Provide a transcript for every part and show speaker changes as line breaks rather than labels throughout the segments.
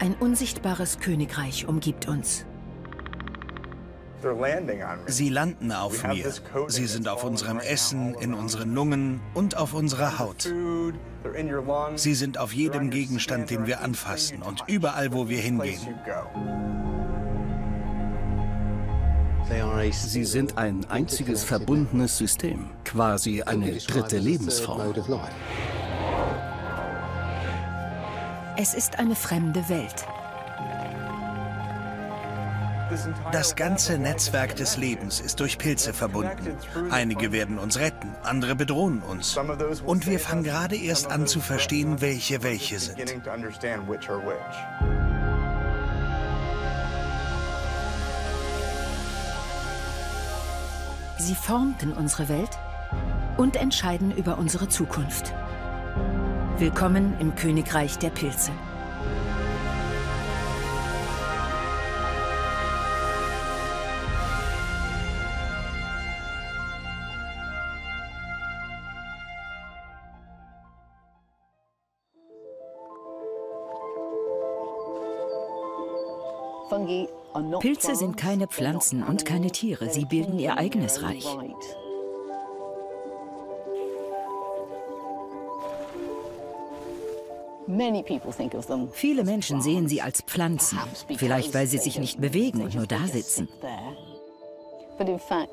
Ein unsichtbares Königreich umgibt uns.
Sie landen auf mir. Sie sind auf unserem Essen, in unseren Lungen und auf unserer Haut. Sie sind auf jedem Gegenstand, den wir anfassen und überall, wo wir hingehen.
Sie sind ein einziges verbundenes System, quasi eine dritte Lebensform.
Es ist eine fremde Welt.
Das ganze Netzwerk des Lebens ist durch Pilze verbunden. Einige werden uns retten, andere bedrohen uns. Und wir fangen gerade erst an zu verstehen, welche welche sind.
Sie formten unsere Welt und entscheiden über unsere Zukunft. Willkommen im Königreich der Pilze.
Pilze sind keine Pflanzen und keine Tiere. Sie bilden ihr eigenes Reich. Viele Menschen sehen sie als Pflanzen, vielleicht weil sie sich nicht bewegen und nur da sitzen.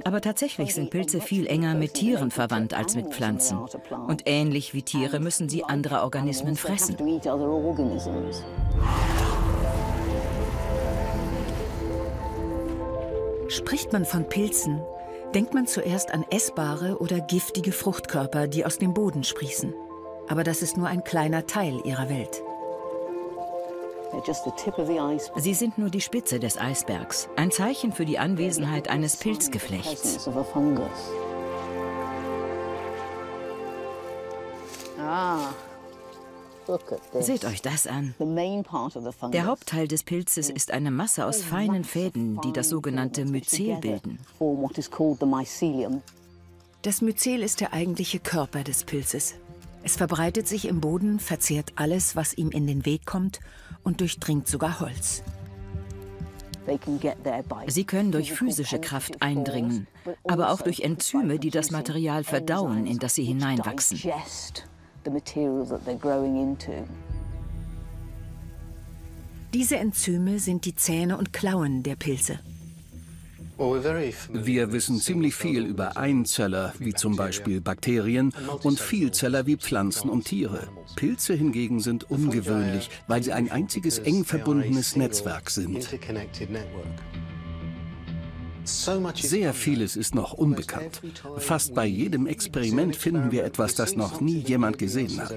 Aber tatsächlich sind Pilze viel enger mit Tieren verwandt als mit Pflanzen. Und ähnlich wie Tiere müssen sie andere Organismen fressen.
Spricht man von Pilzen, denkt man zuerst an essbare oder giftige Fruchtkörper, die aus dem Boden sprießen. Aber das ist nur ein kleiner Teil ihrer Welt.
Sie sind nur die Spitze des Eisbergs, ein Zeichen für die Anwesenheit eines Pilzgeflechts.
Ah.
Seht euch das an. Der Hauptteil des Pilzes ist eine Masse aus feinen Fäden, die das sogenannte Myzel bilden.
Das Myzel ist der eigentliche Körper des Pilzes. Es verbreitet sich im Boden, verzehrt alles, was ihm in den Weg kommt und durchdringt sogar Holz.
Sie können durch physische Kraft eindringen, aber auch durch Enzyme, die das Material verdauen, in das sie hineinwachsen.
Diese Enzyme sind die Zähne und Klauen der Pilze.
Wir wissen ziemlich viel über Einzeller, wie zum Beispiel Bakterien, und Vielzeller wie Pflanzen und Tiere. Pilze hingegen sind ungewöhnlich, weil sie ein einziges eng verbundenes Netzwerk sind. Sehr vieles ist noch unbekannt. Fast bei jedem Experiment finden wir etwas, das noch nie jemand gesehen hat.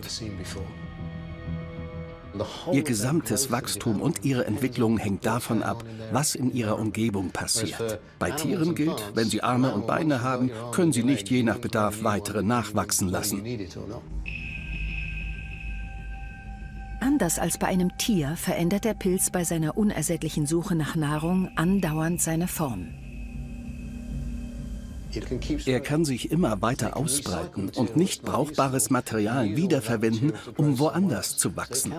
Ihr gesamtes Wachstum und ihre Entwicklung hängt davon ab, was in ihrer Umgebung passiert. Bei Tieren gilt, wenn sie Arme und Beine haben, können sie nicht je nach Bedarf weitere nachwachsen lassen.
Anders als bei einem Tier verändert der Pilz bei seiner unersättlichen Suche nach Nahrung andauernd seine Form.
Er kann sich immer weiter ausbreiten und nicht brauchbares Material wiederverwenden, um woanders zu wachsen.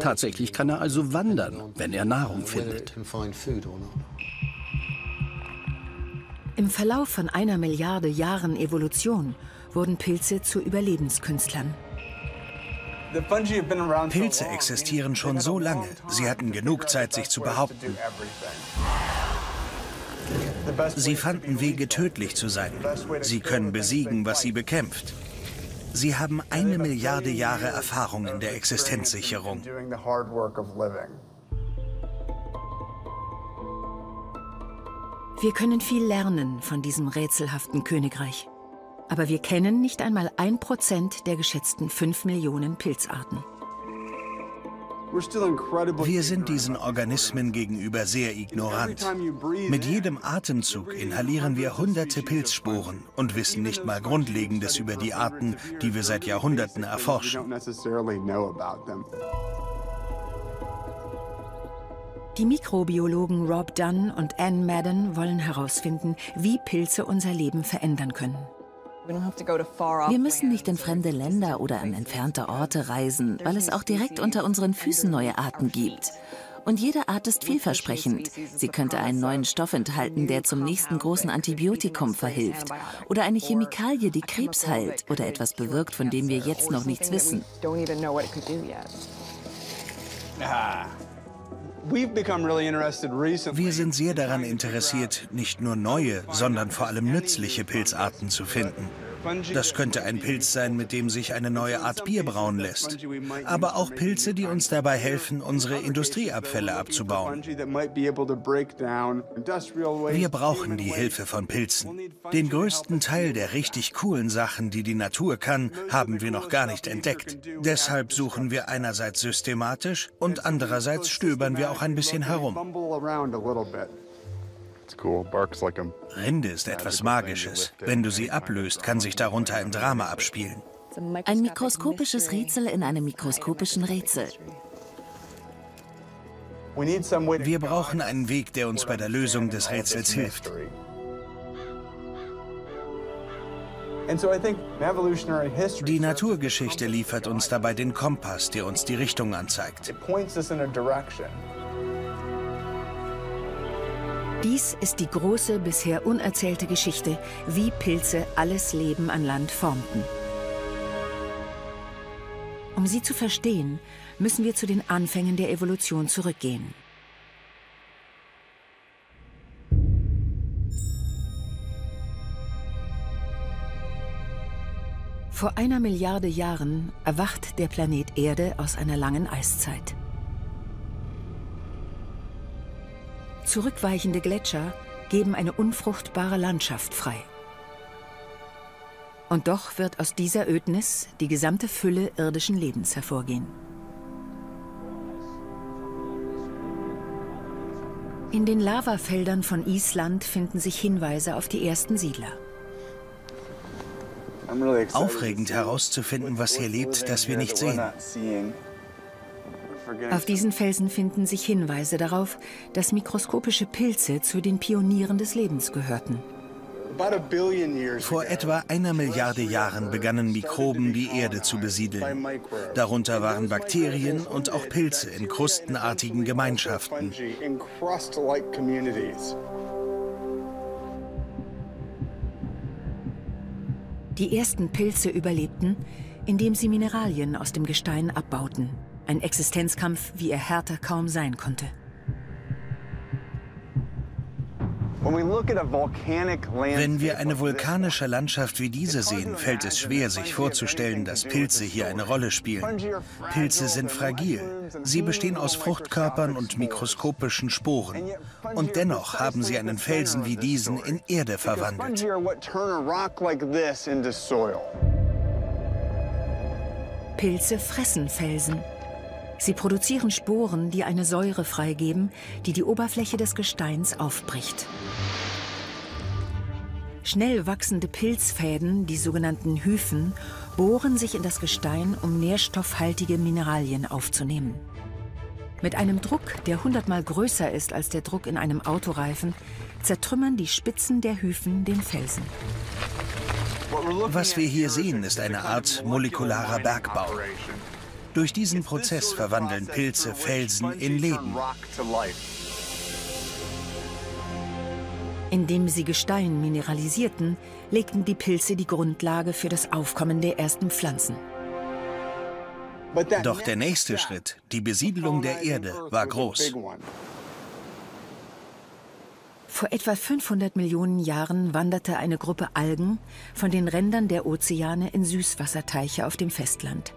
Tatsächlich kann er also wandern, wenn er Nahrung findet.
Im Verlauf von einer Milliarde Jahren Evolution wurden Pilze zu Überlebenskünstlern.
Pilze existieren schon so lange. Sie hatten genug Zeit, sich zu behaupten. Sie fanden Wege, tödlich zu sein. Sie können besiegen, was sie bekämpft. Sie haben eine Milliarde Jahre Erfahrung in der Existenzsicherung.
Wir können viel lernen von diesem rätselhaften Königreich. Aber wir kennen nicht einmal ein Prozent der geschätzten fünf Millionen Pilzarten.
Wir sind diesen Organismen gegenüber sehr ignorant. Mit jedem Atemzug inhalieren wir hunderte Pilzsporen und wissen nicht mal Grundlegendes über die Arten, die wir seit Jahrhunderten erforschen.
Die Mikrobiologen Rob Dunn und Anne Madden wollen herausfinden, wie Pilze unser Leben verändern können.
Wir müssen nicht in fremde Länder oder an entfernte Orte reisen, weil es auch direkt unter unseren Füßen neue Arten gibt. Und jede Art ist vielversprechend. Sie könnte einen neuen Stoff enthalten, der zum nächsten großen Antibiotikum verhilft. Oder eine Chemikalie, die Krebs heilt. Oder etwas bewirkt, von dem wir jetzt noch nichts wissen.
Wir sind sehr daran interessiert, nicht nur neue, sondern vor allem nützliche Pilzarten zu finden. Das könnte ein Pilz sein, mit dem sich eine neue Art Bier brauen lässt. Aber auch Pilze, die uns dabei helfen, unsere Industrieabfälle abzubauen. Wir brauchen die Hilfe von Pilzen. Den größten Teil der richtig coolen Sachen, die die Natur kann, haben wir noch gar nicht entdeckt. Deshalb suchen wir einerseits systematisch und andererseits stöbern wir auch ein bisschen herum. Rinde ist etwas Magisches. Wenn du sie ablöst, kann sich darunter ein Drama abspielen.
Ein mikroskopisches Rätsel in einem mikroskopischen Rätsel.
Wir brauchen einen Weg, der uns bei der Lösung des Rätsels hilft. Die Naturgeschichte liefert uns dabei den Kompass, der uns die Richtung anzeigt.
Dies ist die große, bisher unerzählte Geschichte, wie Pilze alles Leben an Land formten. Um sie zu verstehen, müssen wir zu den Anfängen der Evolution zurückgehen. Vor einer Milliarde Jahren erwacht der Planet Erde aus einer langen Eiszeit. Zurückweichende Gletscher geben eine unfruchtbare Landschaft frei. Und doch wird aus dieser Ödnis die gesamte Fülle irdischen Lebens hervorgehen. In den Lavafeldern von Island finden sich Hinweise auf die ersten Siedler.
Aufregend herauszufinden, was hier lebt, das wir nicht sehen.
Auf diesen Felsen finden sich Hinweise darauf, dass mikroskopische Pilze zu den Pionieren des Lebens gehörten.
Vor etwa einer Milliarde Jahren begannen Mikroben die Erde zu besiedeln. Darunter waren Bakterien und auch Pilze in krustenartigen Gemeinschaften.
Die ersten Pilze überlebten, indem sie Mineralien aus dem Gestein abbauten. Ein Existenzkampf, wie er härter kaum sein konnte.
Wenn wir eine vulkanische Landschaft wie diese sehen, fällt es schwer, sich vorzustellen, dass Pilze hier eine Rolle spielen. Pilze sind fragil. Sie bestehen aus Fruchtkörpern und mikroskopischen Sporen. Und dennoch haben sie einen Felsen wie diesen in Erde verwandelt.
Pilze fressen Felsen. Sie produzieren Sporen, die eine Säure freigeben, die die Oberfläche des Gesteins aufbricht. Schnell wachsende Pilzfäden, die sogenannten Hyphen, bohren sich in das Gestein, um nährstoffhaltige Mineralien aufzunehmen. Mit einem Druck, der hundertmal größer ist als der Druck in einem Autoreifen, zertrümmern die Spitzen der Hyphen den Felsen.
Was wir hier sehen, ist eine Art molekularer Bergbau. Durch diesen Prozess verwandeln Pilze Felsen in Leben.
Indem sie Gestein mineralisierten, legten die Pilze die Grundlage für das Aufkommen der ersten Pflanzen.
Doch der nächste Schritt, die Besiedelung der Erde, war groß.
Vor etwa 500 Millionen Jahren wanderte eine Gruppe Algen von den Rändern der Ozeane in Süßwasserteiche auf dem Festland.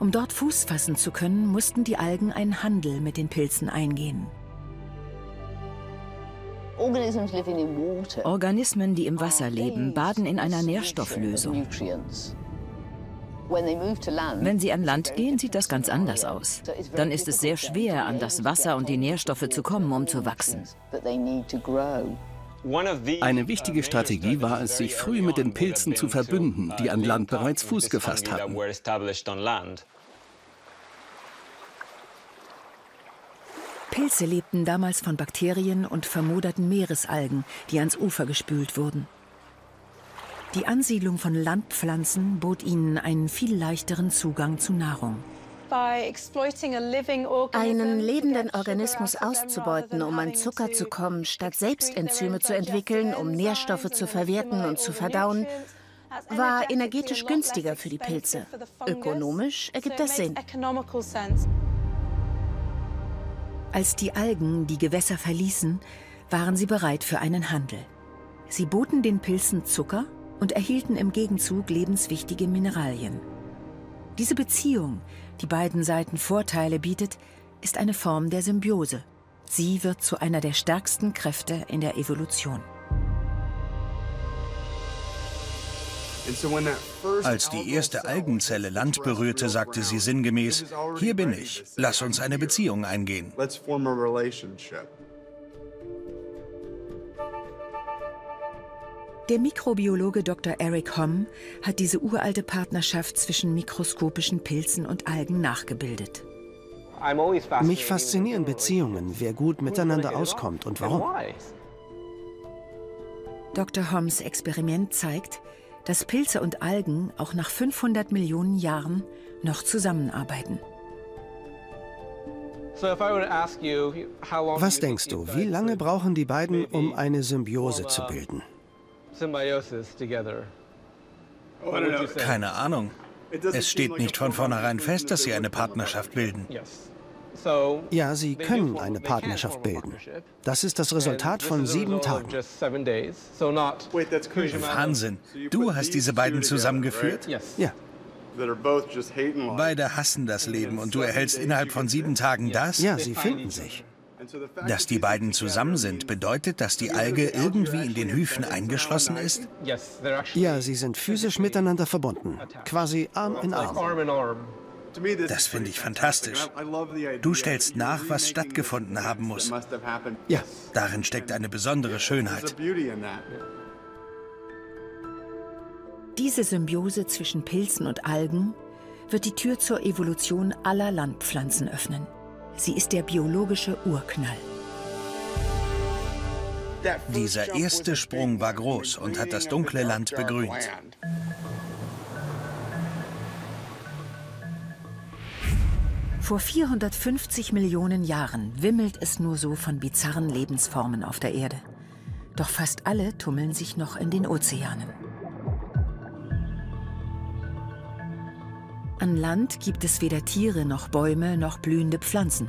Um dort Fuß fassen zu können, mussten die Algen einen Handel mit den Pilzen eingehen.
Organismen, die im Wasser leben, baden in einer Nährstofflösung. Wenn sie an Land gehen, sieht das ganz anders aus. Dann ist es sehr schwer, an das Wasser und die Nährstoffe zu kommen, um zu wachsen.
Eine wichtige Strategie war es, sich früh mit den Pilzen zu verbünden, die an Land bereits Fuß gefasst hatten.
Pilze lebten damals von Bakterien und vermoderten Meeresalgen, die ans Ufer gespült wurden. Die Ansiedlung von Landpflanzen bot ihnen einen viel leichteren Zugang zu Nahrung.
Einen lebenden Organismus auszubeuten, um an Zucker zu kommen, statt selbst Enzyme zu entwickeln, um Nährstoffe zu verwerten und zu verdauen, war energetisch günstiger für die Pilze. Ökonomisch ergibt das Sinn.
Als die Algen die Gewässer verließen, waren sie bereit für einen Handel. Sie boten den Pilzen Zucker und erhielten im Gegenzug lebenswichtige Mineralien. Diese Beziehung, die beiden Seiten Vorteile bietet, ist eine Form der Symbiose. Sie wird zu einer der stärksten Kräfte in der Evolution.
Als die erste Algenzelle Land berührte, sagte sie sinngemäß, hier bin ich, lass uns eine Beziehung eingehen.
Der Mikrobiologe Dr. Eric Homm hat diese uralte Partnerschaft zwischen mikroskopischen Pilzen und Algen nachgebildet.
Mich faszinieren Beziehungen, wer gut miteinander auskommt und warum.
Dr. Homms Experiment zeigt, dass Pilze und Algen auch nach 500 Millionen Jahren noch zusammenarbeiten.
Was denkst du, wie lange brauchen die beiden, um eine Symbiose zu bilden?
Keine Ahnung. Es steht nicht von vornherein fest, dass sie eine Partnerschaft bilden.
Ja, sie können eine Partnerschaft bilden. Das ist das Resultat von sieben Tagen.
Wahnsinn. Du hast diese beiden zusammengeführt?
Ja.
Beide hassen das Leben und du erhältst innerhalb von sieben Tagen das?
Ja, sie finden sich.
Dass die beiden zusammen sind, bedeutet, dass die Alge irgendwie in den Hyphen eingeschlossen ist?
Ja, sie sind physisch miteinander verbunden, quasi Arm in Arm.
Das finde ich fantastisch. Du stellst nach, was stattgefunden haben muss.
Ja.
Darin steckt eine besondere Schönheit.
Diese Symbiose zwischen Pilzen und Algen wird die Tür zur Evolution aller Landpflanzen öffnen. Sie ist der biologische Urknall.
Dieser erste Sprung war groß und hat das dunkle Land begrünt.
Vor 450 Millionen Jahren wimmelt es nur so von bizarren Lebensformen auf der Erde. Doch fast alle tummeln sich noch in den Ozeanen. An Land gibt es weder Tiere noch Bäume noch blühende Pflanzen.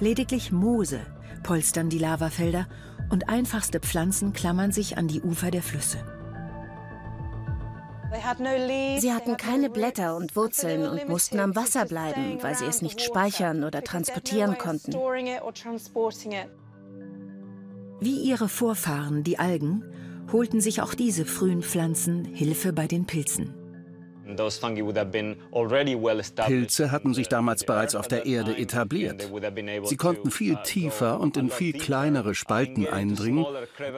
Lediglich Moose polstern die Lavafelder und einfachste Pflanzen klammern sich an die Ufer der Flüsse.
Sie hatten keine Blätter und Wurzeln und mussten am Wasser bleiben, weil sie es nicht speichern oder transportieren konnten.
Wie ihre Vorfahren, die Algen, holten sich auch diese frühen Pflanzen Hilfe bei den Pilzen.
Pilze hatten sich damals bereits auf der Erde etabliert. Sie konnten viel tiefer und in viel kleinere Spalten eindringen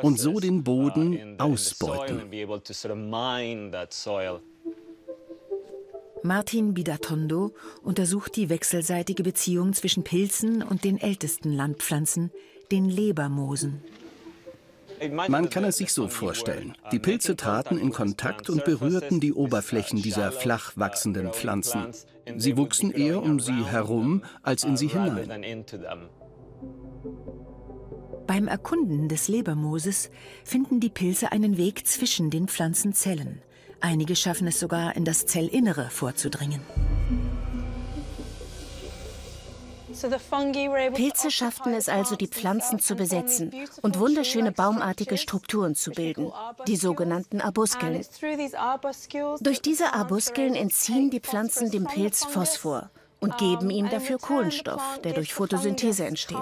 und so den Boden ausbeuten.
Martin Bidatondo untersucht die wechselseitige Beziehung zwischen Pilzen und den ältesten Landpflanzen, den Lebermoosen.
Man kann es sich so vorstellen. Die Pilze traten in Kontakt und berührten die Oberflächen dieser flach wachsenden Pflanzen. Sie wuchsen eher um sie herum als in sie hinein.
Beim Erkunden des Lebermooses finden die Pilze einen Weg zwischen den Pflanzenzellen. Einige schaffen es sogar, in das Zellinnere vorzudringen.
Pilze schafften es also, die Pflanzen zu besetzen und wunderschöne baumartige Strukturen zu bilden, die sogenannten Arbuskeln. Durch diese Arbuskeln entziehen die Pflanzen dem Pilz Phosphor und geben ihm dafür Kohlenstoff, der durch Photosynthese entsteht.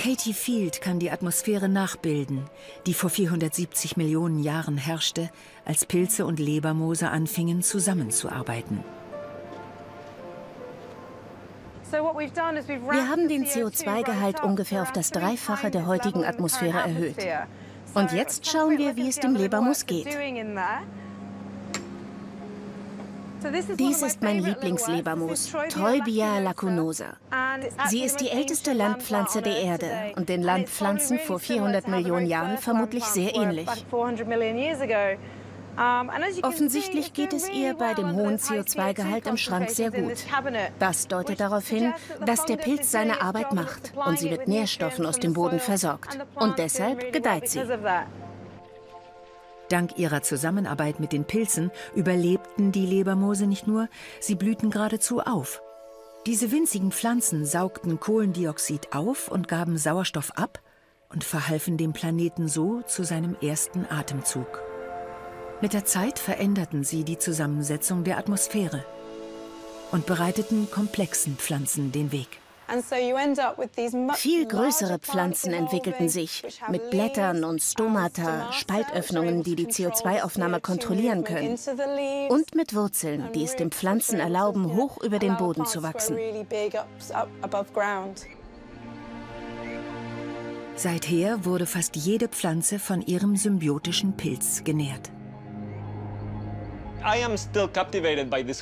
Katie Field kann die Atmosphäre nachbilden, die vor 470 Millionen Jahren herrschte, als Pilze und Lebermoose anfingen zusammenzuarbeiten.
Wir haben den CO2-Gehalt ungefähr auf das Dreifache der heutigen Atmosphäre erhöht. Und jetzt schauen wir, wie es dem Lebermoos geht. Dies ist mein Lieblingslebermoos, Teubia lacunosa. Sie ist die älteste Landpflanze der Erde und den Landpflanzen vor 400 Millionen Jahren vermutlich sehr ähnlich. Offensichtlich geht es ihr bei dem hohen CO2-Gehalt im Schrank sehr gut. Das deutet darauf hin, dass der Pilz seine Arbeit macht und sie mit Nährstoffen aus dem Boden versorgt. Und deshalb gedeiht sie.
Dank ihrer Zusammenarbeit mit den Pilzen überlebten die Lebermoose nicht nur, sie blühten geradezu auf. Diese winzigen Pflanzen saugten Kohlendioxid auf und gaben Sauerstoff ab und verhalfen dem Planeten so zu seinem ersten Atemzug. Mit der Zeit veränderten sie die Zusammensetzung der Atmosphäre und bereiteten komplexen Pflanzen den Weg.
Viel größere Pflanzen entwickelten sich, mit Blättern und Stomata, Spaltöffnungen, die die CO2-Aufnahme kontrollieren können. Und mit Wurzeln, die es den Pflanzen erlauben, hoch über den Boden zu wachsen.
Seither wurde fast jede Pflanze von ihrem symbiotischen Pilz genährt.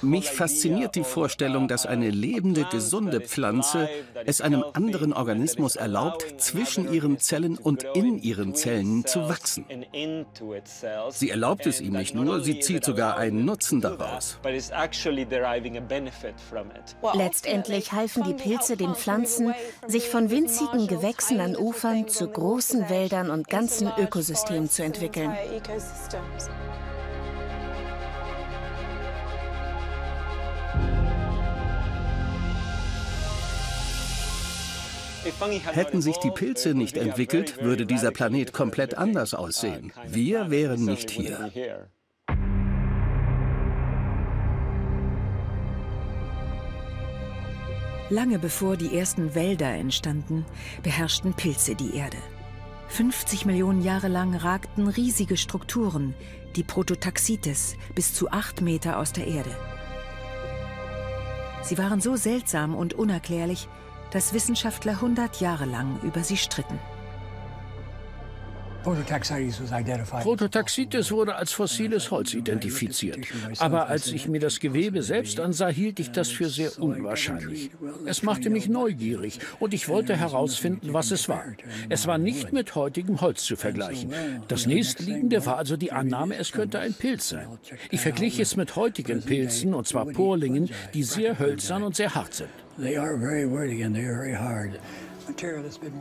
Mich fasziniert die Vorstellung, dass eine lebende, gesunde Pflanze es einem anderen Organismus erlaubt, zwischen ihren Zellen und in ihren Zellen zu wachsen. Sie erlaubt es ihm nicht nur, sie zieht sogar einen Nutzen daraus.
Letztendlich halfen die Pilze den Pflanzen, sich von winzigen Gewächsen an Ufern zu großen Wäldern und ganzen Ökosystemen zu entwickeln.
Hätten sich die Pilze nicht entwickelt, würde dieser Planet komplett anders aussehen. Wir wären nicht hier.
Lange bevor die ersten Wälder entstanden, beherrschten Pilze die Erde. 50 Millionen Jahre lang ragten riesige Strukturen, die Prototaxites, bis zu acht Meter aus der Erde. Sie waren so seltsam und unerklärlich, dass Wissenschaftler 100 Jahre lang über sie stritten.
Prototaxites wurde als fossiles Holz identifiziert. Aber als ich mir das Gewebe selbst ansah, hielt ich das für sehr unwahrscheinlich. Es machte mich neugierig und ich wollte herausfinden, was es war. Es war nicht mit heutigem Holz zu vergleichen. Das nächstliegende war also die Annahme, es könnte ein Pilz sein. Ich verglich es mit heutigen Pilzen, und zwar Porlingen, die sehr hölzern und sehr hart sind.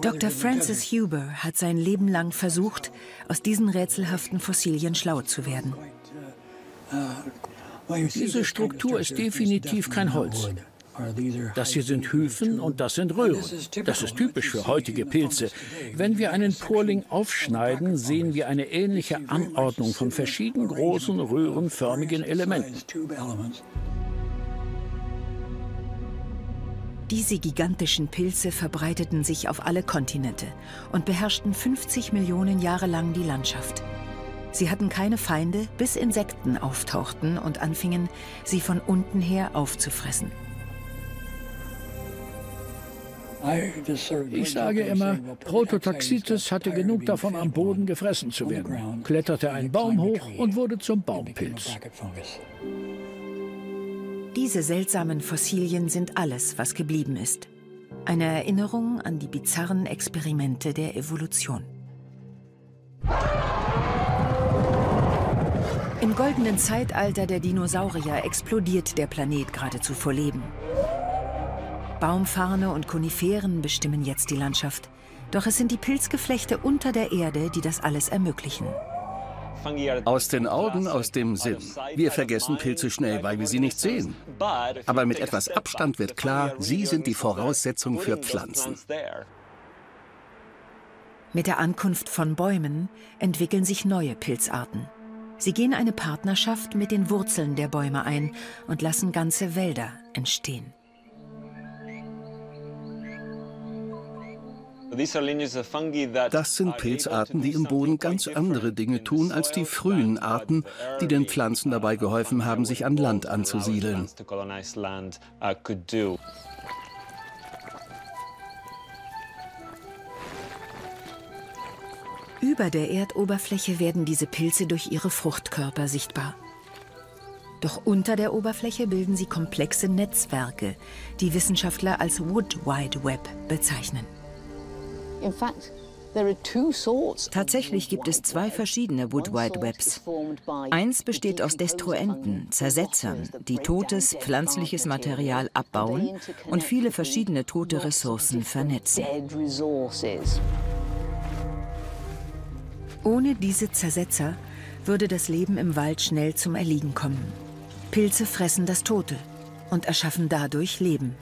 Dr. Francis Huber hat sein Leben lang versucht, aus diesen rätselhaften Fossilien schlau zu werden.
Diese Struktur ist definitiv kein Holz. Das hier sind Hyphen und das sind Röhren. Das ist typisch für heutige Pilze. Wenn wir einen Porling aufschneiden, sehen wir eine ähnliche Anordnung von verschieden großen röhrenförmigen Elementen.
Diese gigantischen Pilze verbreiteten sich auf alle Kontinente und beherrschten 50 Millionen Jahre lang die Landschaft. Sie hatten keine Feinde, bis Insekten auftauchten und anfingen, sie von unten her aufzufressen.
Ich sage immer, Prototaxites hatte genug davon, am Boden gefressen zu werden, kletterte einen Baum hoch und wurde zum Baumpilz.
Diese seltsamen Fossilien sind alles, was geblieben ist. Eine Erinnerung an die bizarren Experimente der Evolution. Im goldenen Zeitalter der Dinosaurier explodiert der Planet geradezu vor Leben. Baumfarne und Koniferen bestimmen jetzt die Landschaft. Doch es sind die Pilzgeflechte unter der Erde, die das alles ermöglichen.
Aus den Augen, aus dem Sinn. Wir vergessen Pilze schnell, weil wir sie nicht sehen. Aber mit etwas Abstand wird klar, sie sind die Voraussetzung für Pflanzen.
Mit der Ankunft von Bäumen entwickeln sich neue Pilzarten. Sie gehen eine Partnerschaft mit den Wurzeln der Bäume ein und lassen ganze Wälder entstehen.
Das sind Pilzarten, die im Boden ganz andere Dinge tun als die frühen Arten, die den Pflanzen dabei geholfen haben, sich an Land anzusiedeln.
Über der Erdoberfläche werden diese Pilze durch ihre Fruchtkörper sichtbar. Doch unter der Oberfläche bilden sie komplexe Netzwerke, die Wissenschaftler als Wood Wide Web bezeichnen.
Tatsächlich gibt es zwei verschiedene Wood Wide Webs. Eins besteht aus Destruenten, Zersetzern, die totes pflanzliches Material abbauen und viele verschiedene tote Ressourcen vernetzen.
Ohne diese Zersetzer würde das Leben im Wald schnell zum Erliegen kommen. Pilze fressen das Tote und erschaffen dadurch Leben.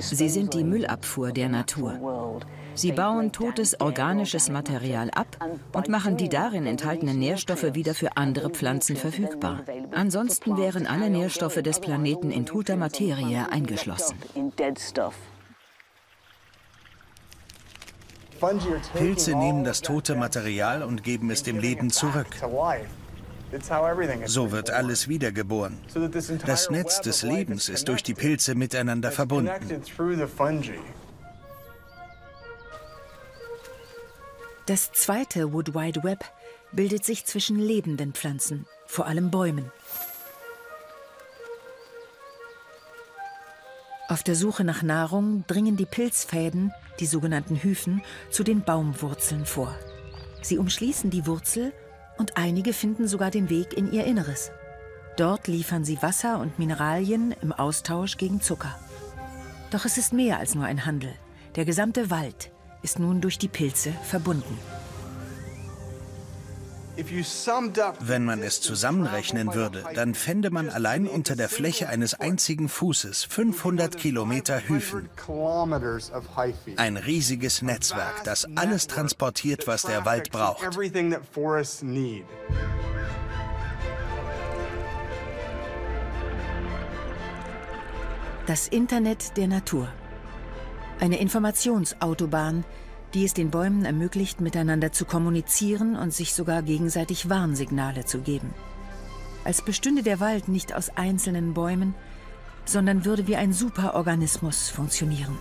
Sie sind die Müllabfuhr der Natur. Sie bauen totes organisches Material ab und machen die darin enthaltenen Nährstoffe wieder für andere Pflanzen verfügbar. Ansonsten wären alle Nährstoffe des Planeten in toter Materie eingeschlossen.
Pilze nehmen das tote Material und geben es dem Leben zurück. So wird alles wiedergeboren. Das Netz des Lebens ist durch die Pilze miteinander verbunden.
Das zweite Wood Wide Web bildet sich zwischen lebenden Pflanzen, vor allem Bäumen. Auf der Suche nach Nahrung dringen die Pilzfäden, die sogenannten Hyphen, zu den Baumwurzeln vor. Sie umschließen die Wurzel und einige finden sogar den Weg in ihr Inneres. Dort liefern sie Wasser und Mineralien im Austausch gegen Zucker. Doch es ist mehr als nur ein Handel. Der gesamte Wald ist nun durch die Pilze verbunden.
Wenn man es zusammenrechnen würde, dann fände man allein unter der Fläche eines einzigen Fußes 500 Kilometer Hyphen. Ein riesiges Netzwerk, das alles transportiert, was der Wald braucht.
Das Internet der Natur. Eine Informationsautobahn, die es den Bäumen ermöglicht, miteinander zu kommunizieren und sich sogar gegenseitig Warnsignale zu geben. Als bestünde der Wald nicht aus einzelnen Bäumen, sondern würde wie ein Superorganismus funktionieren.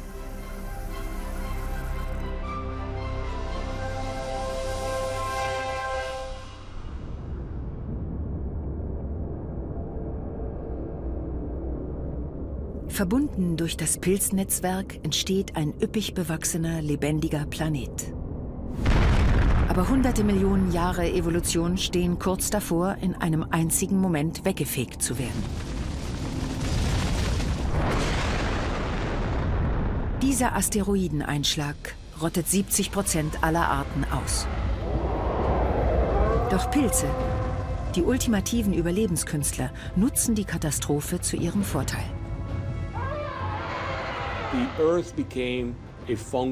Verbunden durch das Pilznetzwerk entsteht ein üppig bewachsener, lebendiger Planet. Aber hunderte Millionen Jahre Evolution stehen kurz davor, in einem einzigen Moment weggefegt zu werden. Dieser Asteroideneinschlag rottet 70 Prozent aller Arten aus. Doch Pilze, die ultimativen Überlebenskünstler, nutzen die Katastrophe zu ihrem Vorteil.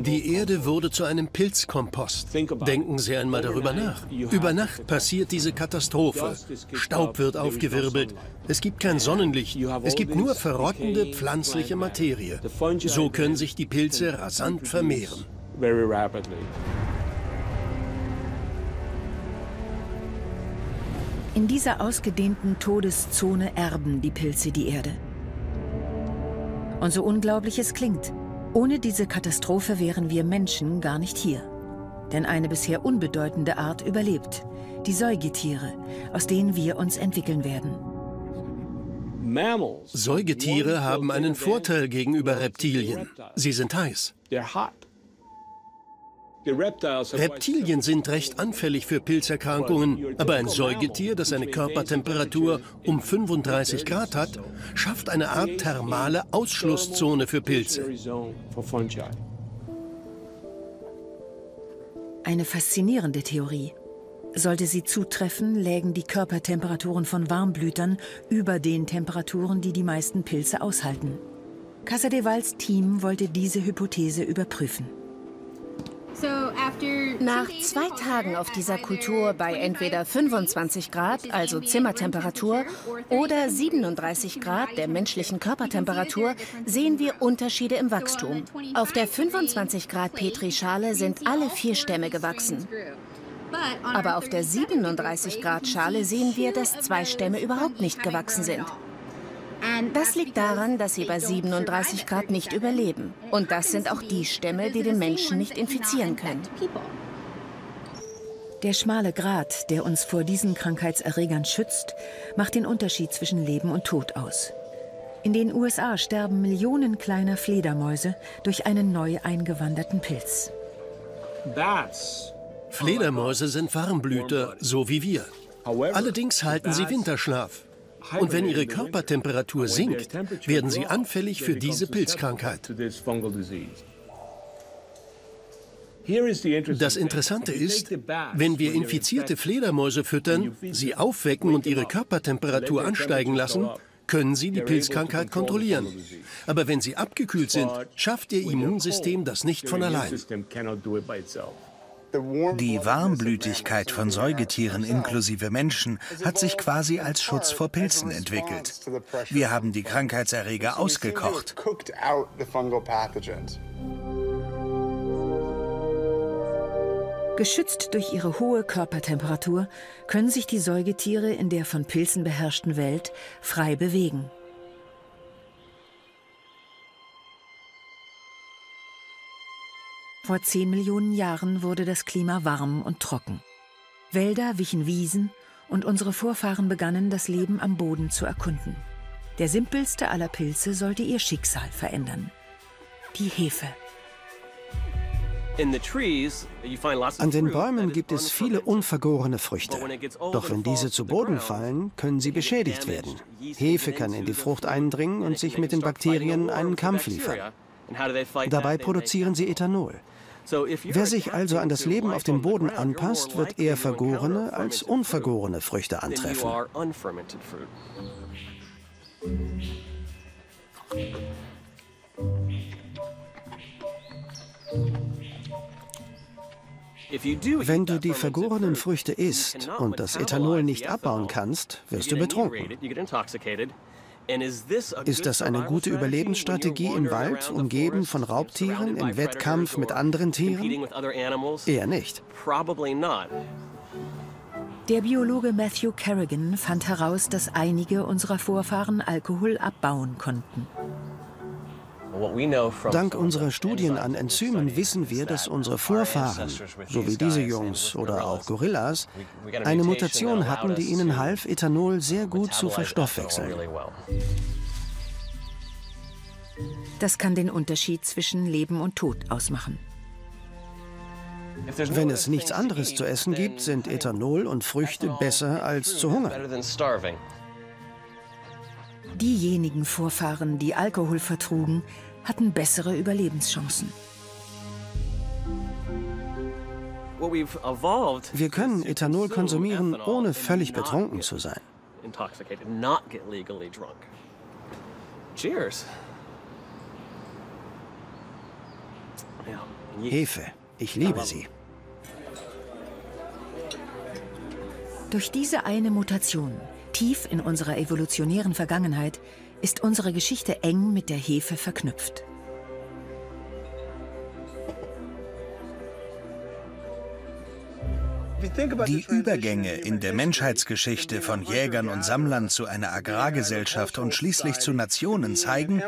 Die Erde wurde zu einem Pilzkompost. Denken Sie einmal darüber nach. Über Nacht passiert diese Katastrophe. Staub wird aufgewirbelt. Es gibt kein Sonnenlicht. Es gibt nur verrottende pflanzliche Materie. So können sich die Pilze rasant vermehren.
In dieser ausgedehnten Todeszone erben die Pilze die Erde. Und so unglaublich es klingt, ohne diese Katastrophe wären wir Menschen gar nicht hier. Denn eine bisher unbedeutende Art überlebt, die Säugetiere, aus denen wir uns entwickeln werden.
Säugetiere haben einen Vorteil gegenüber Reptilien. Sie sind heiß. Reptilien sind recht anfällig für Pilzerkrankungen, aber ein Säugetier, das eine Körpertemperatur um 35 Grad hat, schafft eine Art thermale Ausschlusszone für Pilze.
Eine faszinierende Theorie. Sollte sie zutreffen, lägen die Körpertemperaturen von Warmblütern über den Temperaturen, die die meisten Pilze aushalten. Casa de Valls Team wollte diese Hypothese überprüfen.
Nach zwei Tagen auf dieser Kultur bei entweder 25 Grad, also Zimmertemperatur, oder 37 Grad der menschlichen Körpertemperatur sehen wir Unterschiede im Wachstum. Auf der 25 Grad Petrischale sind alle vier Stämme gewachsen. Aber auf der 37 Grad Schale sehen wir, dass zwei Stämme überhaupt nicht gewachsen sind.
Das liegt daran, dass sie bei 37 Grad nicht überleben. Und das sind auch die Stämme, die den Menschen nicht infizieren können.
Der schmale Grat, der uns vor diesen Krankheitserregern schützt, macht den Unterschied zwischen Leben und Tod aus. In den USA sterben Millionen kleiner Fledermäuse durch einen neu eingewanderten Pilz.
Fledermäuse sind Warmblüter, so wie wir. Allerdings halten sie Winterschlaf. Und wenn ihre Körpertemperatur sinkt, werden sie anfällig für diese Pilzkrankheit. Das Interessante ist, wenn wir infizierte Fledermäuse füttern, sie aufwecken und ihre Körpertemperatur ansteigen lassen, können sie die Pilzkrankheit kontrollieren. Aber wenn sie abgekühlt sind, schafft ihr Immunsystem das nicht von allein.
Die Warmblütigkeit von Säugetieren inklusive Menschen hat sich quasi als Schutz vor Pilzen entwickelt. Wir haben die Krankheitserreger ausgekocht.
Geschützt durch ihre hohe Körpertemperatur können sich die Säugetiere in der von Pilzen beherrschten Welt frei bewegen. Vor 10 Millionen Jahren wurde das Klima warm und trocken. Wälder wichen Wiesen und unsere Vorfahren begannen, das Leben am Boden zu erkunden. Der simpelste aller Pilze sollte ihr Schicksal verändern. Die Hefe.
An den Bäumen gibt es viele unvergorene Früchte. Doch wenn diese zu Boden fallen, können sie beschädigt werden. Hefe kann in die Frucht eindringen und sich mit den Bakterien einen Kampf liefern. Dabei produzieren sie Ethanol. Wer sich also an das Leben auf dem Boden anpasst, wird eher vergorene als unvergorene Früchte antreffen. Wenn du die vergorenen Früchte isst und das Ethanol nicht abbauen kannst, wirst du betrunken. Ist das eine gute Überlebensstrategie im Wald, umgeben von Raubtieren, im Wettkampf mit anderen Tieren? Eher nicht.
Der Biologe Matthew Kerrigan fand heraus, dass einige unserer Vorfahren Alkohol abbauen konnten.
Dank unserer Studien an Enzymen wissen wir, dass unsere Vorfahren, so wie diese Jungs oder auch Gorillas, eine Mutation hatten, die ihnen half, Ethanol sehr gut zu verstoffwechseln.
Das kann den Unterschied zwischen Leben und Tod ausmachen.
Wenn es nichts anderes zu essen gibt, sind Ethanol und Früchte besser als zu hungern.
Diejenigen Vorfahren, die Alkohol vertrugen, hatten bessere Überlebenschancen.
Wir können Ethanol konsumieren, ohne völlig betrunken zu sein. Hefe, ich liebe sie.
Durch diese eine Mutation Tief in unserer evolutionären Vergangenheit ist unsere Geschichte eng mit der Hefe verknüpft.
Die Übergänge in der Menschheitsgeschichte von Jägern und Sammlern zu einer Agrargesellschaft und schließlich zu Nationen zeigen,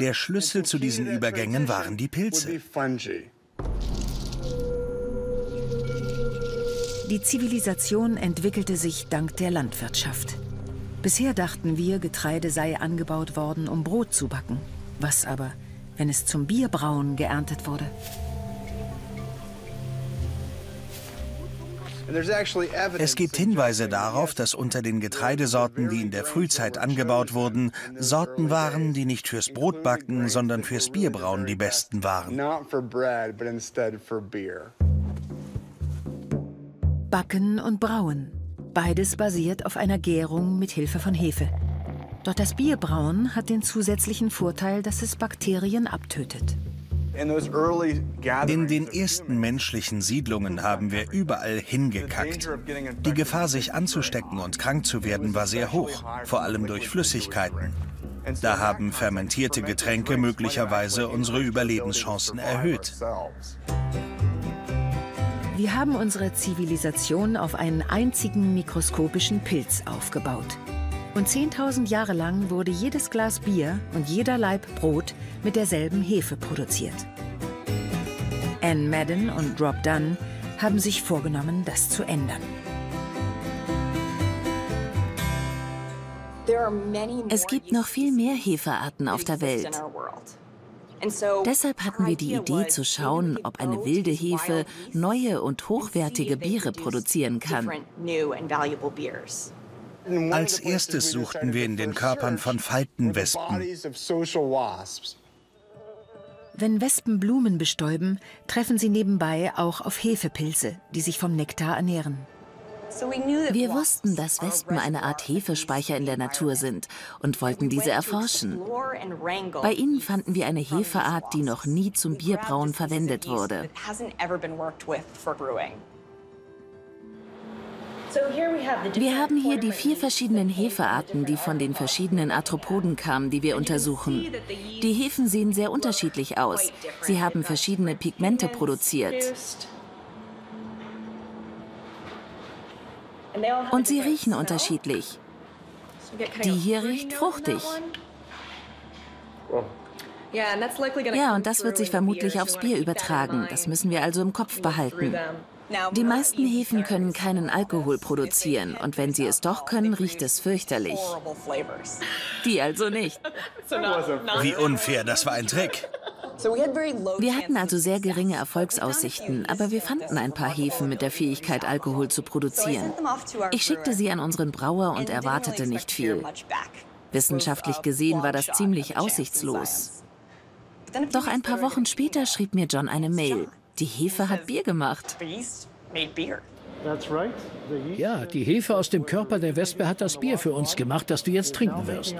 der Schlüssel zu diesen Übergängen waren die Pilze.
Die Zivilisation entwickelte sich dank der Landwirtschaft. Bisher dachten wir, Getreide sei angebaut worden, um Brot zu backen. Was aber, wenn es zum Bierbrauen geerntet wurde?
Es gibt Hinweise darauf, dass unter den Getreidesorten, die in der Frühzeit angebaut wurden, Sorten waren, die nicht fürs Brotbacken, sondern fürs Bierbrauen die besten waren.
Backen und Brauen. Beides basiert auf einer Gärung mit Hilfe von Hefe. Doch das Bierbrauen hat den zusätzlichen Vorteil, dass es Bakterien abtötet.
In den ersten menschlichen Siedlungen haben wir überall hingekackt. Die Gefahr, sich anzustecken und krank zu werden, war sehr hoch, vor allem durch Flüssigkeiten. Da haben fermentierte Getränke möglicherweise unsere Überlebenschancen erhöht.
Wir haben unsere Zivilisation auf einen einzigen mikroskopischen Pilz aufgebaut. Und 10.000 Jahre lang wurde jedes Glas Bier und jeder Laib Brot mit derselben Hefe produziert. Anne Madden und Rob Dunn haben sich vorgenommen, das zu ändern.
Es gibt noch viel mehr Hefearten auf der Welt. Deshalb hatten wir die Idee zu schauen, ob eine wilde Hefe neue und hochwertige Biere produzieren kann.
Als erstes suchten wir in den Körpern von Faltenwespen.
Wenn Wespen Blumen bestäuben, treffen sie nebenbei auch auf Hefepilze, die sich vom Nektar ernähren.
Wir wussten, dass Wespen eine Art Hefespeicher in der Natur sind und wollten diese erforschen. Bei ihnen fanden wir eine Hefeart, die noch nie zum Bierbrauen verwendet wurde. Wir haben hier die vier verschiedenen Hefearten, die von den verschiedenen Arthropoden kamen, die wir untersuchen. Die Hefen sehen sehr unterschiedlich aus. Sie haben verschiedene Pigmente produziert. Und sie riechen unterschiedlich. Die hier riecht fruchtig. Ja, und das wird sich vermutlich aufs Bier übertragen. Das müssen wir also im Kopf behalten. Die meisten Hefen können keinen Alkohol produzieren und wenn sie es doch können, riecht es fürchterlich. Die also nicht.
Wie unfair, das war ein Trick.
Wir hatten also sehr geringe Erfolgsaussichten, aber wir fanden ein paar Hefen mit der Fähigkeit, Alkohol zu produzieren. Ich schickte sie an unseren Brauer und erwartete nicht viel. Wissenschaftlich gesehen war das ziemlich aussichtslos. Doch ein paar Wochen später schrieb mir John eine Mail. Die Hefe hat Bier gemacht.
Ja, die Hefe aus dem Körper der Wespe hat das Bier für uns gemacht, das du jetzt trinken wirst.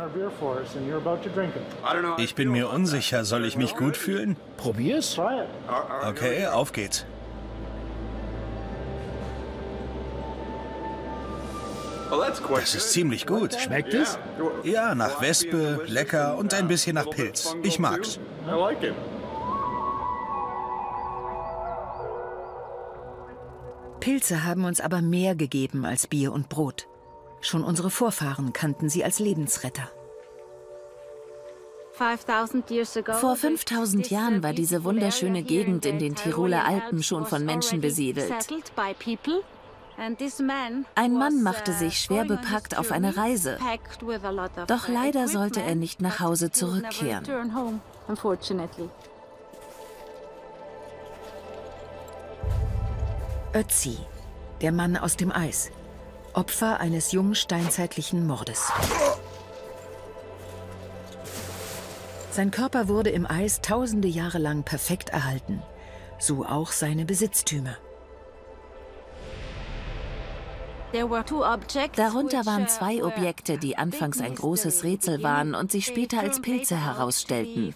Ich bin mir unsicher. Soll ich mich gut fühlen?
Probier's.
Okay, auf geht's. Das ist ziemlich gut.
Schmeckt es?
Ja, nach Wespe, lecker und ein bisschen nach Pilz. Ich mag's.
Pilze haben uns aber mehr gegeben als Bier und Brot. Schon unsere Vorfahren kannten sie als Lebensretter.
Vor 5000 Jahren war diese wunderschöne Gegend in den Tiroler Alpen schon von Menschen besiedelt. Ein Mann machte sich schwer bepackt auf eine Reise. Doch leider sollte er nicht nach Hause zurückkehren.
Ötzi, der Mann aus dem Eis, Opfer eines jungen steinzeitlichen Mordes. Sein Körper wurde im Eis tausende Jahre lang perfekt erhalten, so auch seine Besitztümer.
Darunter waren zwei Objekte, die anfangs ein großes Rätsel waren und sich später als Pilze herausstellten.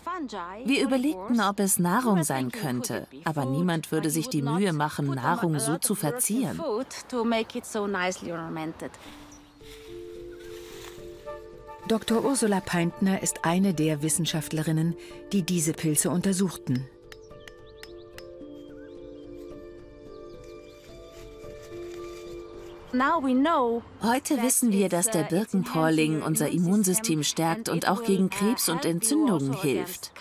Wir überlegten, ob es Nahrung sein könnte, aber niemand würde sich die Mühe machen, Nahrung so zu verzieren.
Dr. Ursula Peintner ist eine der Wissenschaftlerinnen, die diese Pilze untersuchten.
Heute wissen wir, dass der Birkenporling unser Immunsystem stärkt und auch gegen Krebs und Entzündungen hilft.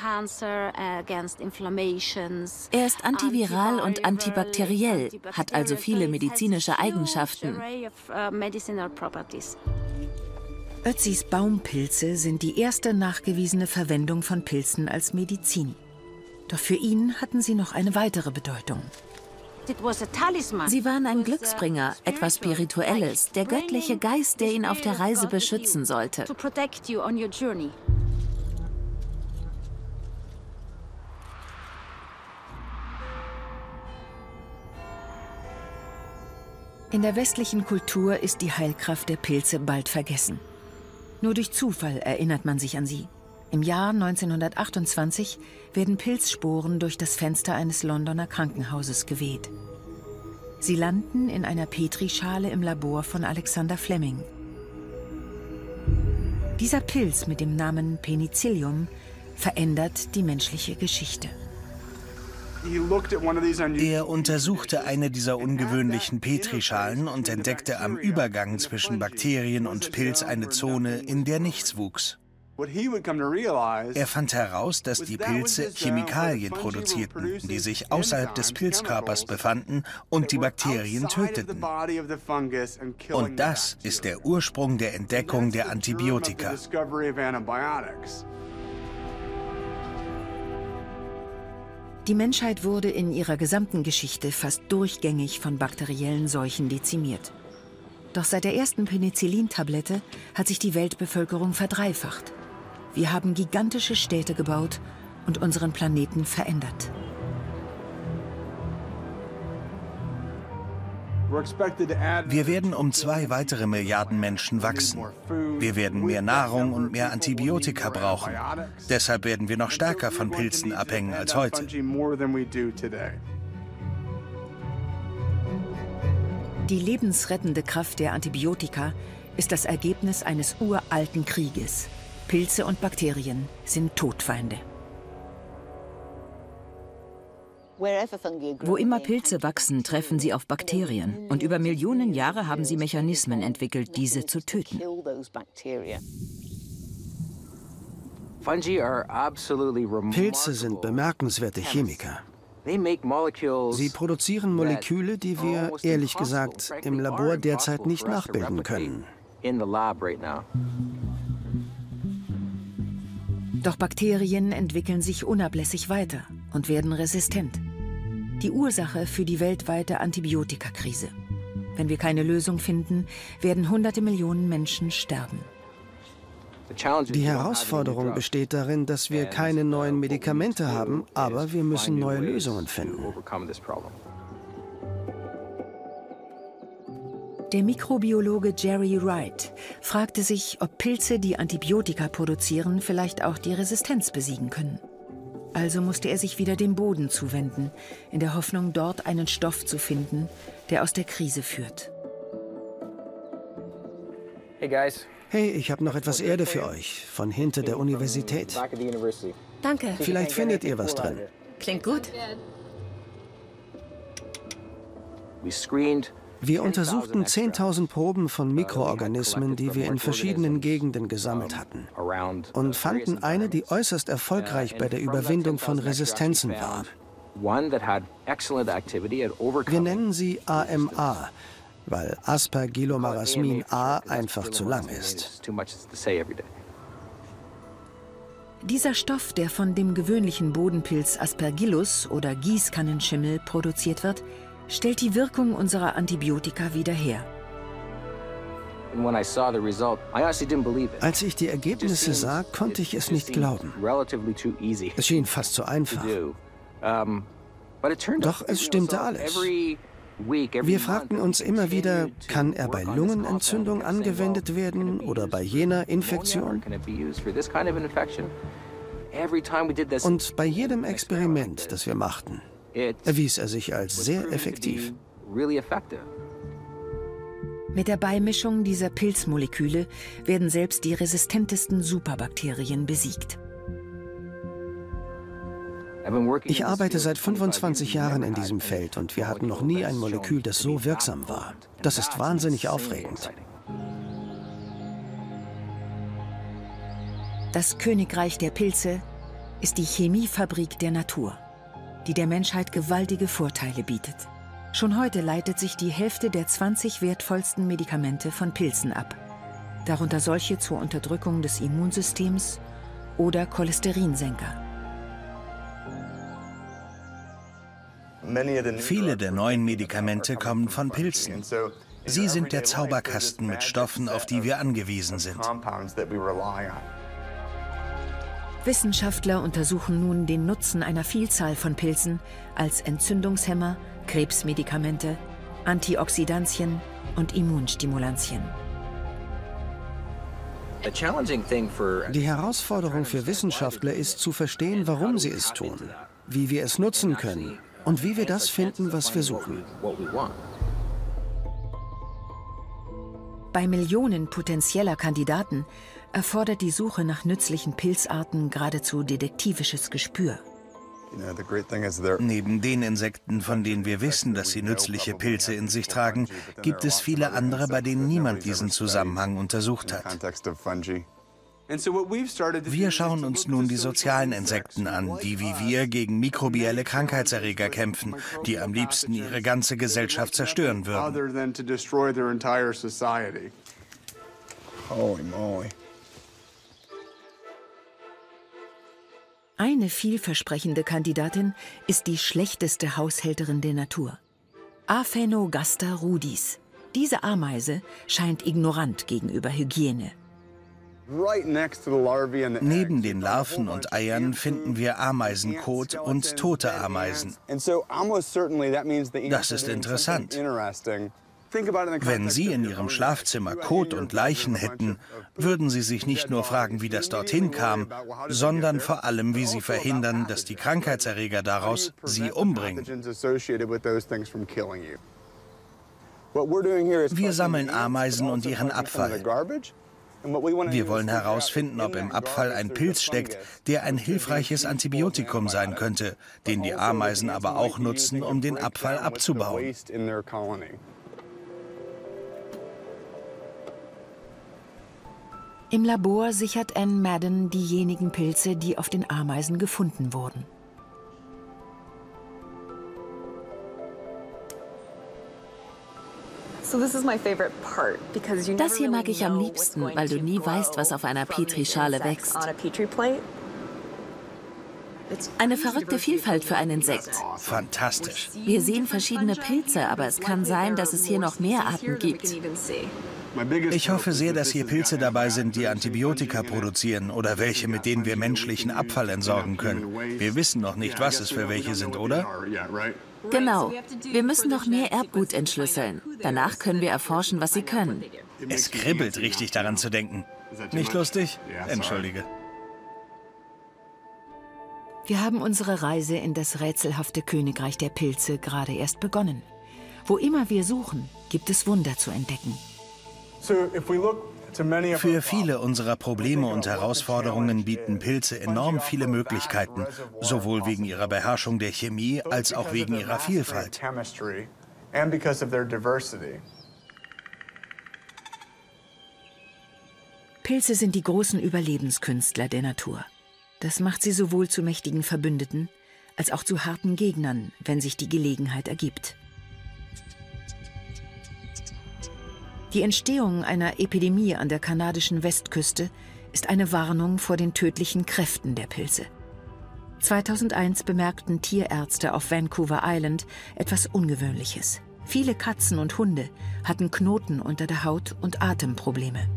Er ist antiviral und antibakteriell, hat also viele medizinische Eigenschaften.
Ötzis Baumpilze sind die erste nachgewiesene Verwendung von Pilzen als Medizin. Doch für ihn hatten sie noch eine weitere Bedeutung.
Sie waren ein Glücksbringer, etwas Spirituelles, der göttliche Geist, der ihn auf der Reise beschützen sollte.
In der westlichen Kultur ist die Heilkraft der Pilze bald vergessen. Nur durch Zufall erinnert man sich an sie. Im Jahr 1928 werden Pilzsporen durch das Fenster eines Londoner Krankenhauses geweht. Sie landen in einer Petrischale im Labor von Alexander Fleming. Dieser Pilz mit dem Namen Penicillium verändert die menschliche Geschichte.
Er untersuchte eine dieser ungewöhnlichen Petrischalen und entdeckte am Übergang zwischen Bakterien und Pilz eine Zone, in der nichts wuchs. Er fand heraus, dass die Pilze Chemikalien produzierten, die sich außerhalb des Pilzkörpers befanden und die Bakterien töteten. Und das ist der Ursprung der Entdeckung der Antibiotika.
Die Menschheit wurde in ihrer gesamten Geschichte fast durchgängig von bakteriellen Seuchen dezimiert. Doch seit der ersten Penicillin-Tablette hat sich die Weltbevölkerung verdreifacht. Wir haben gigantische Städte gebaut und unseren Planeten verändert.
Wir werden um zwei weitere Milliarden Menschen wachsen. Wir werden mehr Nahrung und mehr Antibiotika brauchen. Deshalb werden wir noch stärker von Pilzen abhängen als heute.
Die lebensrettende Kraft der Antibiotika ist das Ergebnis eines uralten Krieges. Pilze und Bakterien sind Todfeinde.
Wo immer Pilze wachsen, treffen sie auf Bakterien. Und über Millionen Jahre haben sie Mechanismen entwickelt, diese zu töten.
Pilze sind bemerkenswerte Chemiker. Sie produzieren Moleküle, die wir, ehrlich gesagt, im Labor derzeit nicht nachbilden können.
Doch Bakterien entwickeln sich unablässig weiter und werden resistent. Die Ursache für die weltweite Antibiotikakrise. Wenn wir keine Lösung finden, werden hunderte Millionen Menschen sterben.
Die Herausforderung besteht darin, dass wir keine neuen Medikamente haben, aber wir müssen neue Lösungen finden.
Der Mikrobiologe Jerry Wright fragte sich, ob Pilze, die Antibiotika produzieren, vielleicht auch die Resistenz besiegen können. Also musste er sich wieder dem Boden zuwenden, in der Hoffnung, dort einen Stoff zu finden, der aus der Krise führt.
Hey guys. Hey, ich habe noch etwas Erde für euch, von hinter der Universität.
Danke.
Vielleicht findet ihr was drin.
Klingt gut.
Wir untersuchten 10.000 Proben von Mikroorganismen, die wir in verschiedenen Gegenden gesammelt hatten, und fanden eine, die äußerst erfolgreich bei der Überwindung von Resistenzen war. Wir nennen sie AMA, weil Aspergillomarasmin A einfach zu lang ist.
Dieser Stoff, der von dem gewöhnlichen Bodenpilz Aspergillus oder Gießkannenschimmel produziert wird, stellt die Wirkung unserer Antibiotika wieder her.
Als ich die Ergebnisse sah, konnte ich es nicht glauben. Es schien fast zu einfach. Doch es stimmte alles. Wir fragten uns immer wieder, kann er bei Lungenentzündung angewendet werden oder bei jener Infektion? Und bei jedem Experiment, das wir machten, erwies er sich als sehr effektiv.
Mit der Beimischung dieser Pilzmoleküle werden selbst die resistentesten Superbakterien besiegt.
Ich arbeite seit 25 Jahren in diesem Feld und wir hatten noch nie ein Molekül, das so wirksam war. Das ist wahnsinnig aufregend.
Das Königreich der Pilze ist die Chemiefabrik der Natur die der Menschheit gewaltige Vorteile bietet. Schon heute leitet sich die Hälfte der 20 wertvollsten Medikamente von Pilzen ab. Darunter solche zur Unterdrückung des Immunsystems oder Cholesterinsenker.
Viele der neuen Medikamente kommen von Pilzen. Sie sind der Zauberkasten mit Stoffen, auf die wir angewiesen sind.
Wissenschaftler untersuchen nun den Nutzen einer Vielzahl von Pilzen als Entzündungshemmer, Krebsmedikamente, Antioxidantien und Immunstimulantien.
Die Herausforderung für Wissenschaftler ist zu verstehen, warum sie es tun, wie wir es nutzen können und wie wir das finden, was wir suchen.
Bei Millionen potenzieller Kandidaten erfordert die Suche nach nützlichen Pilzarten geradezu detektivisches Gespür.
Neben den Insekten, von denen wir wissen, dass sie nützliche Pilze in sich tragen, gibt es viele andere, bei denen niemand diesen Zusammenhang untersucht hat. Wir schauen uns nun die sozialen Insekten an, die wie wir gegen mikrobielle Krankheitserreger kämpfen, die am liebsten ihre ganze Gesellschaft zerstören würden.
Holy moly. Eine vielversprechende Kandidatin ist die schlechteste Haushälterin der Natur. Aphenogaster rudis. Diese Ameise scheint ignorant gegenüber Hygiene.
Neben den Larven und Eiern finden wir Ameisenkot und tote Ameisen. Das ist interessant. Wenn Sie in Ihrem Schlafzimmer Kot und Leichen hätten, würden Sie sich nicht nur fragen, wie das dorthin kam, sondern vor allem, wie Sie verhindern, dass die Krankheitserreger daraus Sie umbringen. Wir sammeln Ameisen und ihren Abfall. Wir wollen herausfinden, ob im Abfall ein Pilz steckt, der ein hilfreiches Antibiotikum sein könnte, den die Ameisen aber auch nutzen, um den Abfall abzubauen.
Im Labor sichert Anne Madden diejenigen Pilze, die auf den Ameisen gefunden wurden.
Das hier mag ich am liebsten, weil du nie weißt, was auf einer Petrischale wächst. Eine verrückte Vielfalt für ein Insekt.
Fantastisch.
Wir sehen verschiedene Pilze, aber es kann sein, dass es hier noch mehr Arten gibt.
Ich hoffe sehr, dass hier Pilze dabei sind, die Antibiotika produzieren oder welche, mit denen wir menschlichen Abfall entsorgen können. Wir wissen noch nicht, was es für welche sind, oder?
Genau. Wir müssen noch mehr Erbgut entschlüsseln. Danach können wir erforschen, was sie können.
Es kribbelt richtig daran zu denken. Nicht lustig? Entschuldige.
Wir haben unsere Reise in das rätselhafte Königreich der Pilze gerade erst begonnen. Wo immer wir suchen, gibt es Wunder zu entdecken.
Für viele unserer Probleme und Herausforderungen bieten Pilze enorm viele Möglichkeiten, sowohl wegen ihrer Beherrschung der Chemie als auch wegen ihrer Vielfalt.
Pilze sind die großen Überlebenskünstler der Natur. Das macht sie sowohl zu mächtigen Verbündeten als auch zu harten Gegnern, wenn sich die Gelegenheit ergibt. Die Entstehung einer Epidemie an der kanadischen Westküste ist eine Warnung vor den tödlichen Kräften der Pilze. 2001 bemerkten Tierärzte auf Vancouver Island etwas Ungewöhnliches. Viele Katzen und Hunde hatten Knoten unter der Haut und Atemprobleme.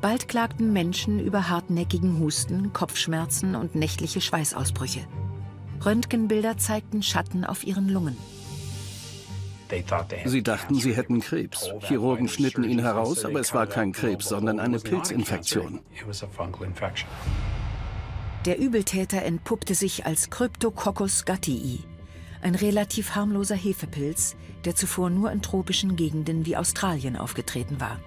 Bald klagten Menschen über hartnäckigen Husten, Kopfschmerzen und nächtliche Schweißausbrüche. Röntgenbilder zeigten Schatten auf ihren Lungen.
Sie dachten, sie hätten Krebs. Chirurgen schnitten ihn heraus, aber es war kein Krebs, sondern eine Pilzinfektion.
Der Übeltäter entpuppte sich als Cryptococcus gattii, ein relativ harmloser Hefepilz, der zuvor nur in tropischen Gegenden wie Australien aufgetreten war.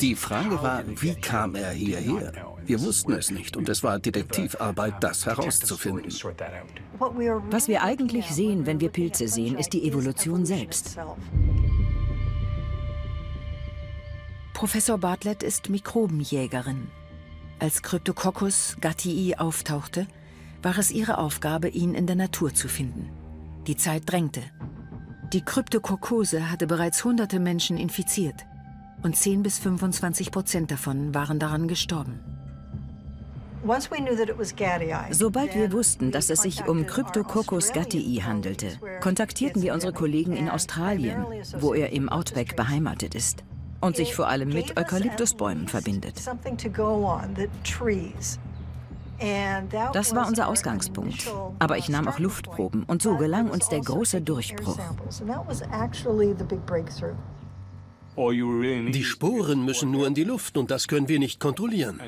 Die Frage war, wie kam er hierher? Wir wussten es nicht und es war Detektivarbeit, das herauszufinden.
Was wir eigentlich sehen, wenn wir Pilze sehen, ist die Evolution selbst.
Professor Bartlett ist Mikrobenjägerin. Als Cryptococcus gattii auftauchte, war es ihre Aufgabe, ihn in der Natur zu finden. Die Zeit drängte. Die Kryptokokkose hatte bereits hunderte Menschen infiziert und 10 bis 25 Prozent davon waren daran gestorben.
Sobald wir wussten, dass es sich um Cryptococcus gattii handelte, kontaktierten wir unsere Kollegen in Australien, wo er im Outback beheimatet ist und sich vor allem mit Eukalyptusbäumen verbindet. Das war unser Ausgangspunkt. Aber ich nahm auch Luftproben und so gelang uns der große Durchbruch.
Die Sporen müssen nur in die Luft und das können wir nicht kontrollieren.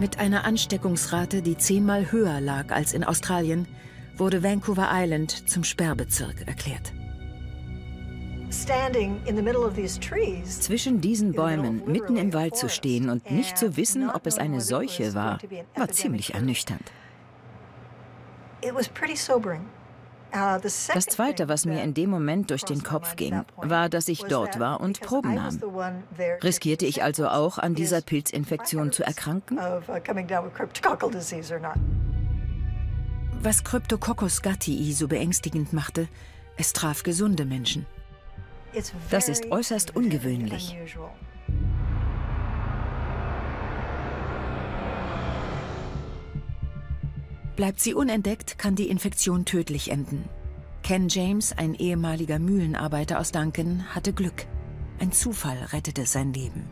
Mit einer Ansteckungsrate, die zehnmal höher lag als in Australien, wurde Vancouver Island zum Sperrbezirk erklärt.
Zwischen diesen Bäumen, mitten im Wald zu stehen und nicht zu wissen, ob es eine Seuche war, war ziemlich ernüchternd. Uh, das Zweite, was mir in dem Moment durch den Kopf ging, war, dass ich dort war und Proben nahm. Riskierte ich also auch, an dieser Pilzinfektion zu erkranken?
Was Cryptococcus gattii so beängstigend machte, es traf gesunde Menschen.
Das ist äußerst ungewöhnlich.
Bleibt sie unentdeckt, kann die Infektion tödlich enden. Ken James, ein ehemaliger Mühlenarbeiter aus Duncan, hatte Glück. Ein Zufall rettete sein Leben.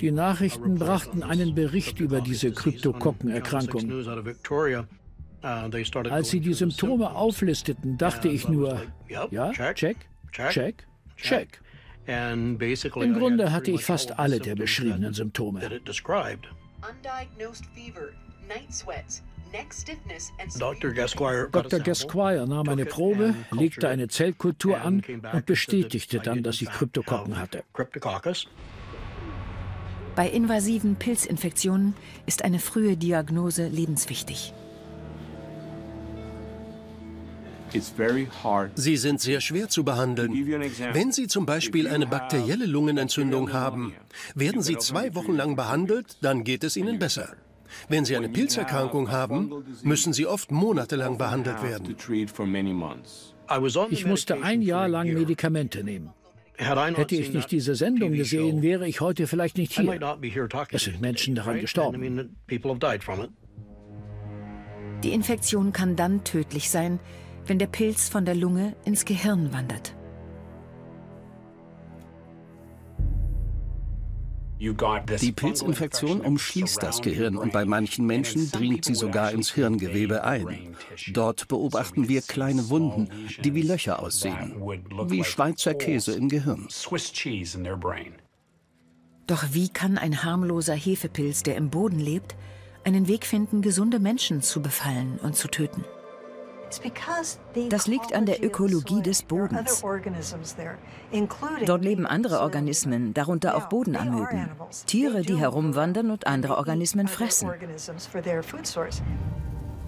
Die Nachrichten brachten einen Bericht über diese Kryptokokkenerkrankung. Als sie die Symptome auflisteten, dachte ich nur, ja, check, check, check. Im Grunde hatte ich fast alle der beschriebenen Symptome. Dr. Gasquire nahm eine Probe, legte eine Zellkultur an und bestätigte dann, dass ich Kryptokokken hatte.
Bei invasiven Pilzinfektionen ist eine frühe Diagnose lebenswichtig.
Sie sind sehr schwer zu behandeln. Wenn Sie zum Beispiel eine bakterielle Lungenentzündung haben, werden Sie zwei Wochen lang behandelt, dann geht es Ihnen besser. Wenn Sie eine Pilzerkrankung haben, müssen Sie oft monatelang behandelt werden.
Ich musste ein Jahr lang Medikamente nehmen. Hätte ich nicht diese Sendung gesehen, wäre ich heute vielleicht nicht hier. Es sind Menschen daran gestorben.
Die Infektion kann dann tödlich sein, wenn der Pilz von der Lunge ins Gehirn wandert.
Die Pilzinfektion umschließt das Gehirn und bei manchen Menschen dringt sie sogar ins Hirngewebe ein. Dort beobachten wir kleine Wunden, die wie Löcher aussehen, wie Schweizer Käse im Gehirn.
Doch wie kann ein harmloser Hefepilz, der im Boden lebt, einen Weg finden, gesunde Menschen zu befallen und zu töten?
Das liegt an der Ökologie des Bodens. Dort leben andere Organismen, darunter auch Bodenamöben, Tiere, die herumwandern und andere Organismen fressen.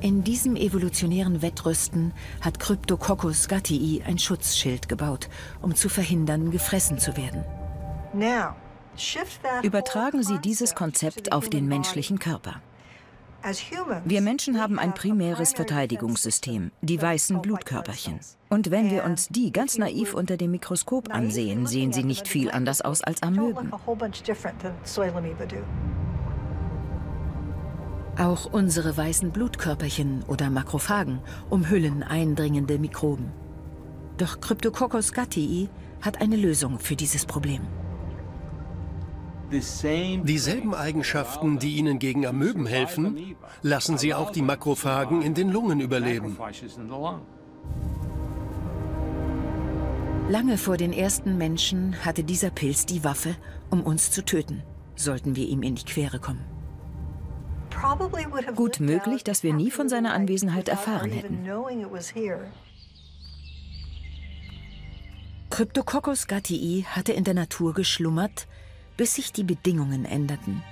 In diesem evolutionären Wettrüsten hat Cryptococcus gattii ein Schutzschild gebaut, um zu verhindern, gefressen zu werden.
Übertragen Sie dieses Konzept auf den menschlichen Körper. Wir Menschen haben ein primäres Verteidigungssystem, die weißen Blutkörperchen. Und wenn wir uns die ganz naiv unter dem Mikroskop ansehen, sehen sie nicht viel anders aus als Amöben.
Auch unsere weißen Blutkörperchen oder Makrophagen umhüllen eindringende Mikroben. Doch Cryptococcus gattii hat eine Lösung für dieses Problem.
Dieselben Eigenschaften, die ihnen gegen Amöben helfen, lassen sie auch die Makrophagen in den Lungen überleben.
Lange vor den ersten Menschen hatte dieser Pilz die Waffe, um uns zu töten, sollten wir ihm in die Quere kommen.
Gut möglich, dass wir nie von seiner Anwesenheit erfahren hätten.
Cryptococcus gattii hatte in der Natur geschlummert, bis sich die Bedingungen änderten.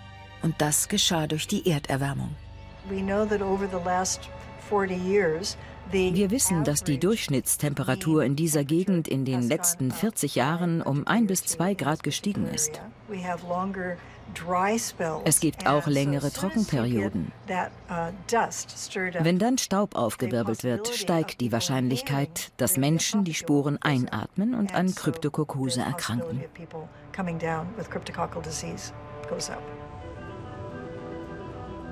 Und das geschah durch die Erderwärmung.
Wir wissen, dass die Durchschnittstemperatur in dieser Gegend in den letzten 40 Jahren um ein bis zwei Grad gestiegen ist. Es gibt auch längere Trockenperioden. Wenn dann Staub aufgewirbelt wird, steigt die Wahrscheinlichkeit, dass Menschen die Sporen einatmen und an Kryptokokkose erkranken.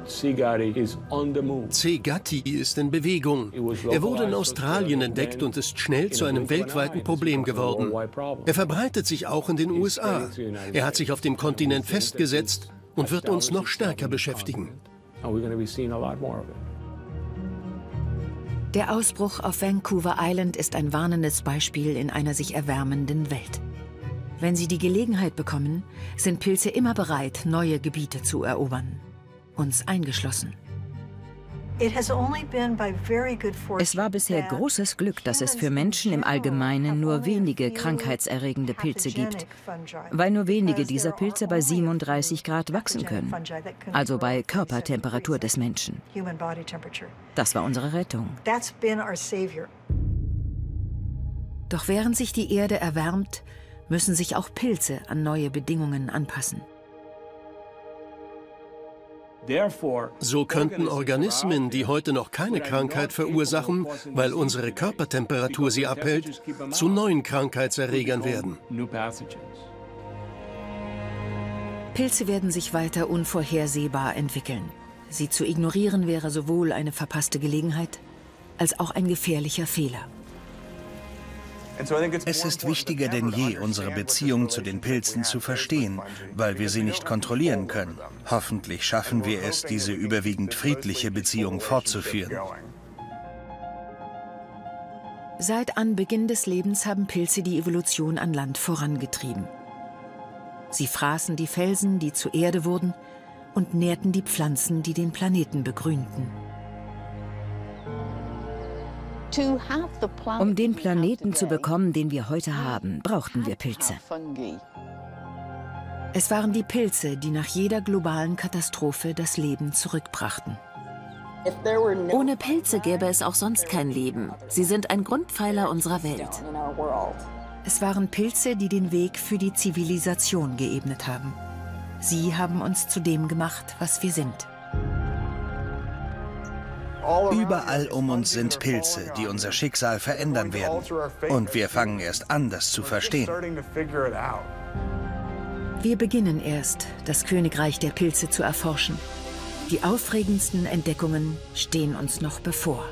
C. gatti ist in Bewegung. Er wurde in Australien entdeckt und ist schnell zu einem weltweiten Problem geworden. Er verbreitet sich auch in den USA. Er hat sich auf dem Kontinent festgesetzt und wird uns noch stärker beschäftigen.
Der Ausbruch auf Vancouver Island ist ein warnendes Beispiel in einer sich erwärmenden Welt. Wenn sie die Gelegenheit bekommen, sind Pilze immer bereit, neue Gebiete zu erobern uns eingeschlossen.
Es war bisher großes Glück, dass es für Menschen im Allgemeinen nur wenige krankheitserregende Pilze gibt, weil nur wenige dieser Pilze bei 37 Grad wachsen können, also bei Körpertemperatur des Menschen. Das war unsere Rettung.
Doch während sich die Erde erwärmt, müssen sich auch Pilze an neue Bedingungen anpassen.
So könnten Organismen, die heute noch keine Krankheit verursachen, weil unsere Körpertemperatur sie abhält, zu neuen Krankheitserregern werden.
Pilze werden sich weiter unvorhersehbar entwickeln. Sie zu ignorieren wäre sowohl eine verpasste Gelegenheit als auch ein gefährlicher Fehler.
Es ist wichtiger denn je, unsere Beziehung zu den Pilzen zu verstehen, weil wir sie nicht kontrollieren können. Hoffentlich schaffen wir es, diese überwiegend friedliche Beziehung fortzuführen.
Seit Anbeginn des Lebens haben Pilze die Evolution an Land vorangetrieben. Sie fraßen die Felsen, die zu Erde wurden, und nährten die Pflanzen, die den Planeten begrünten.
Um den Planeten zu bekommen, den wir heute haben, brauchten wir Pilze.
Es waren die Pilze, die nach jeder globalen Katastrophe das Leben zurückbrachten.
Ohne Pilze gäbe es auch sonst kein Leben. Sie sind ein Grundpfeiler unserer Welt.
Es waren Pilze, die den Weg für die Zivilisation geebnet haben. Sie haben uns zu dem gemacht, was wir sind.
Überall um uns sind Pilze, die unser Schicksal verändern werden. Und wir fangen erst an, das zu verstehen.
Wir beginnen erst, das Königreich der Pilze zu erforschen. Die aufregendsten Entdeckungen stehen uns noch bevor.